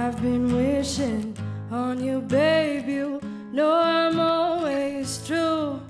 I've been wishing on you, babe. You know I'm always true.